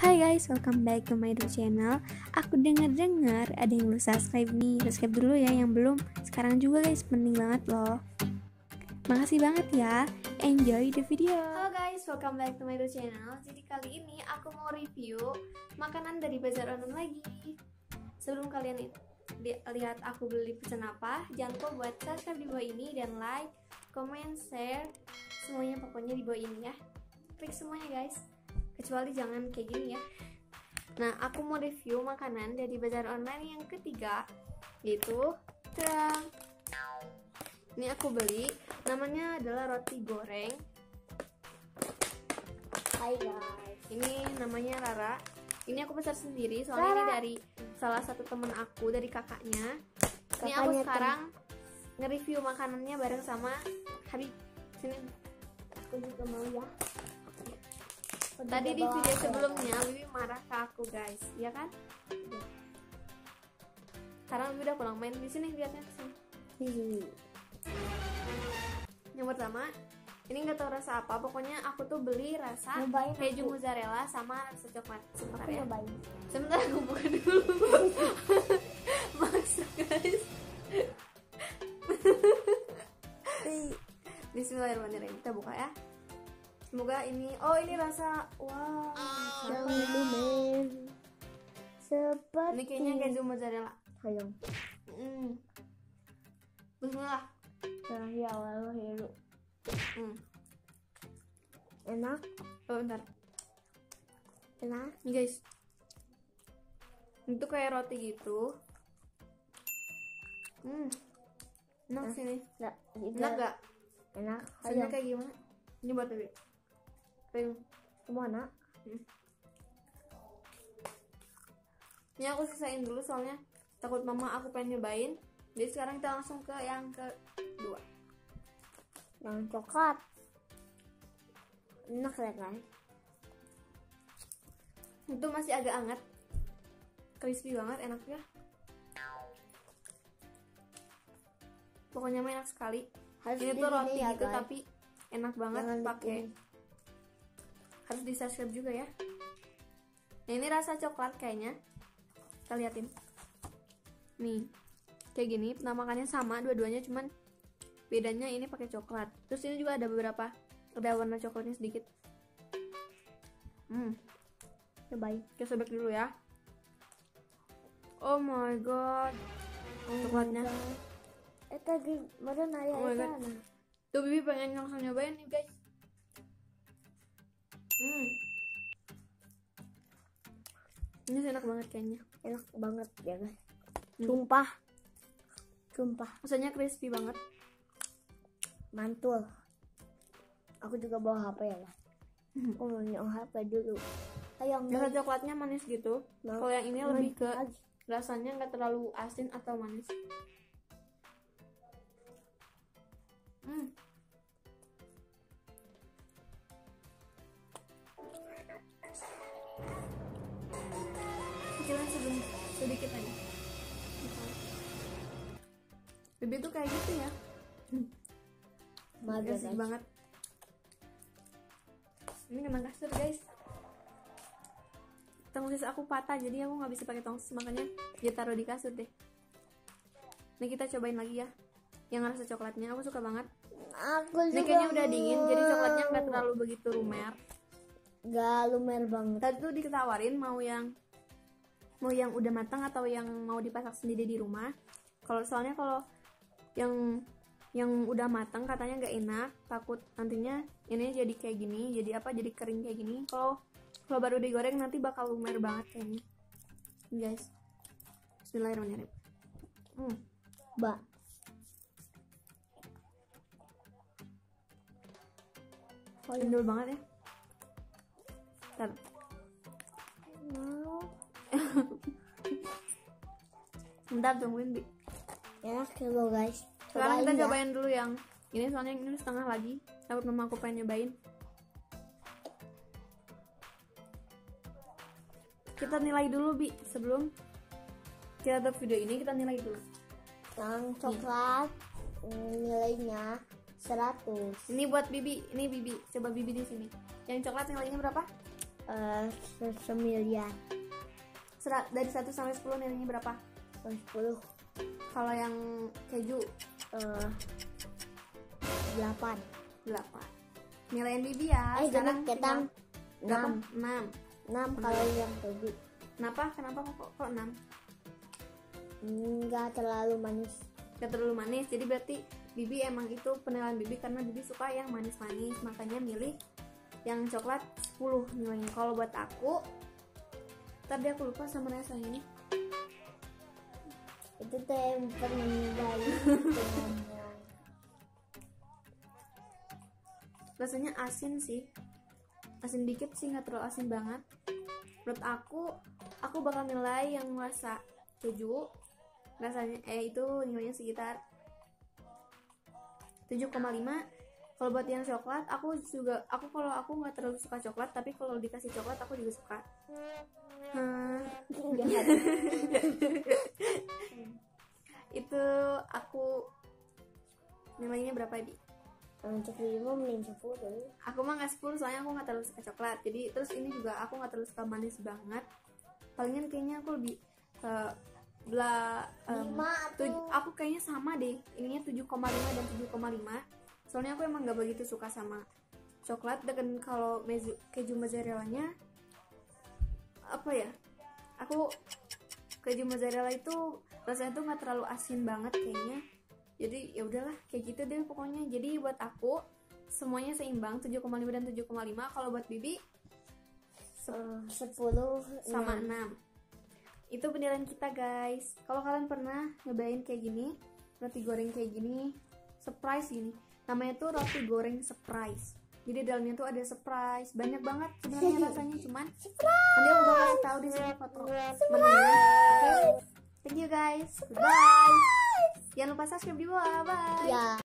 Hai guys, welcome back to my channel. Aku denger-dengar ada yang belum subscribe nih. Subscribe dulu ya yang belum. Sekarang juga guys, penting banget loh. Makasih banget ya. Enjoy the video. Halo guys, welcome back to my channel. Jadi kali ini aku mau review Makanan dari Bazar Online lagi. Sebelum kalian li- lihat aku beli pesan apa Jangan lupa buat subscribe di bawah ini Dan like, comment, share Semuanya pokoknya di bawah ini ya. Klik semuanya guys kecuali jangan kayak gini ya. Nah aku mau review makanan dari bazar online yang ketiga yaitu terang. Ini aku beli namanya adalah roti goreng. Hai guys. ini namanya Rara. Ini aku pesan sendiri soalnya ini Rara. dari salah satu temen aku dari kakaknya. Ini aku Kakaknya sekarang nge-review makanannya bareng sama Habib. Sini. Aku juga mau ya. Tadi di video ya, sebelumnya. Bibi marah ke aku guys. Ya kan? Sekarang Bibi udah pulang main di sini lihatnya sini. Guys? yang pertama ini nggak tahu rasa apa pokoknya aku tuh beli rasa Nyobain keju aku. mozzarella sama rasa coklat. Sebentar Aku ya. nyobain. sebentar aku buka dulu. Maksa guys. Bismillahirrahmanirrahim. Kita buka ya semoga ini oh ini rasa wow Yang apa ya? lumer. Seperti. ini kayaknya keju mozzarella Ayo. Hmm. Bismillah. Terakhir awal hero. Hmm. Enak. Oh, bentar. Enak. Nih guys. Itu kayak roti gitu. Hmm. Enak Nah, sih. Enggak. Enak gak? Enak. Rasanya Ayo. kayak gimana? Ini buat bebek. Pengen. Semua enak. Ini aku sisain dulu soalnya takut mama aku pengen nyobain. Jadi sekarang kita langsung ke yang kedua. Yang coklat. Enak ya guys. Itu masih agak hangat. Crispy banget enaknya. Pokoknya mah enak sekali. Harus ini tuh roti ya, gitu guys. tapi enak banget pakai. Harus di subscribe juga ya. Nah ini rasa coklat kayaknya. Kita liatin. Nih kayak gini penampakannya sama dua-duanya cuman bedanya ini pakai coklat. Terus ini juga ada beberapa ada warna coklatnya sedikit. Hmm Nyobain. kita sobek dulu ya. Oh my god. Coklatnya. Eh tadi baru nanya Oh my God. sana. Tuh Bibi pengen langsung nyobain nih guys. Hmm. Ini enak banget kayaknya. Enak banget ya guys. Hmm. Sumpah. Sumpah. Rasanya crispy banget. mantul aku juga bawa HP ya lah aku mau nyok HP dulu ayo Rasa coklatnya manis gitu. Kalau yang ini lebih ke rasanya nggak terlalu asin atau manis. Hmm. Kecilan sedikit, sedikit aja. Bibi tuh kayak gitu ya. Asik guys. banget. Ini kena kasur guys. Tongsis aku patah jadi aku nggak bisa pakai tongsis makanya dia taruh di kasur deh. Ini kita cobain lagi ya. Yang rasa coklatnya aku suka banget. aku Ini kayaknya udah dingin jadi coklatnya nggak terlalu begitu lumer. Nggak lumer banget Tadi tuh diketawarin mau yang mau yang udah matang atau yang mau dipasak sendiri di rumah. Kalau soalnya kalau yang yang udah matang katanya nggak enak, takut nantinya ini jadi kayak gini, jadi apa? Jadi kering kayak gini. Kalau kalau baru digoreng nanti bakal lumer banget kayaknya. Guys. Bismillahirrahmanirrahim. Hmm. mbak oh. Endul banget ya. Ntar. mau Bentar tungguin Bi. enak ya lo guys Sekarang kita ya. cobain dulu yang ini soalnya ini setengah lagi. Takut mama aku pengen nyobain. Kita nilai dulu bi sebelum kita tutup video ini kita nilai dulu. yang coklat nilainya 100 Ini buat Bibi, ini Bibi. Coba Bibi di sini. Yang coklat nilainya berapa? Se- semiliar Sera- dari 1 sampai 10 nilainya berapa? eh, sepuluh Kalau yang keju eh delapan 8. Nilaiin Bibi ya. eh Sekarang enam enam. 6. enam kalau yang keju Kenapa? Kenapa kok kok 6? enggak terlalu manis Gak terlalu manis. Jadi berarti Bibi emang itu penilaian Bibi karena Bibi suka yang manis-manis, makanya milih yang coklat 10 nilainya. Kalau buat aku tadi aku lupa sama rasanya nih. itu tuh yang pernah dengan rasanya asin sih. Asin dikit sih nggak terlalu asin banget. Menurut aku aku bakal nilai yang rasa keju rasanya eh itu nilainya sekitar 7,5 kalau buat yang coklat aku juga aku kalau aku nggak terlalu suka coklat tapi kalau dikasih coklat aku juga suka. Hmm, itu aku nilainya berapa di untuk lima mending sepuluh aku mah nggak 10 soalnya aku nggak terlalu suka coklat. Jadi terus ini juga aku nggak terlalu suka manis banget. Palingan kayaknya aku lebih uh, bela tuj- tuh aku kayaknya sama deh. Ininya 7,5 dan 7,5 soalnya aku emang nggak begitu suka sama coklat. Dan kalau mezu- keju mozzarellanya apa ya aku keju mozzarella itu rasanya tuh nggak terlalu asin banget kayaknya. Jadi ya udahlah kayak gitu deh pokoknya. Jadi buat aku semuanya seimbang 7,5 dan 7,5 kalau buat Bibi Eh, sepuluh sama enam. 6 itu penilaian kita guys. Kalau kalian pernah nyobain kayak gini roti goreng kayak gini surprise gini namanya tuh roti goreng surprise. Jadi dalamnya tuh ada surprise. Banyak banget sebenarnya rasanya cuman nanti aku bakal kasih tahu di sini foto menunya. Oke? Thank you guys. Goodbye jangan lupa subscribe di bawah. Bye. Ya